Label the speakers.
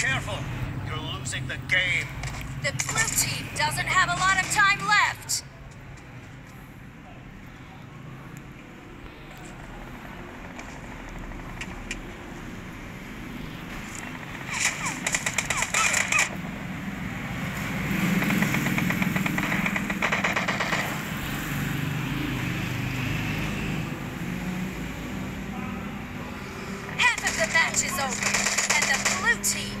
Speaker 1: Careful. You're losing the game.
Speaker 2: The blue team doesn't have a lot of time left! Half of the match is over, and the blue team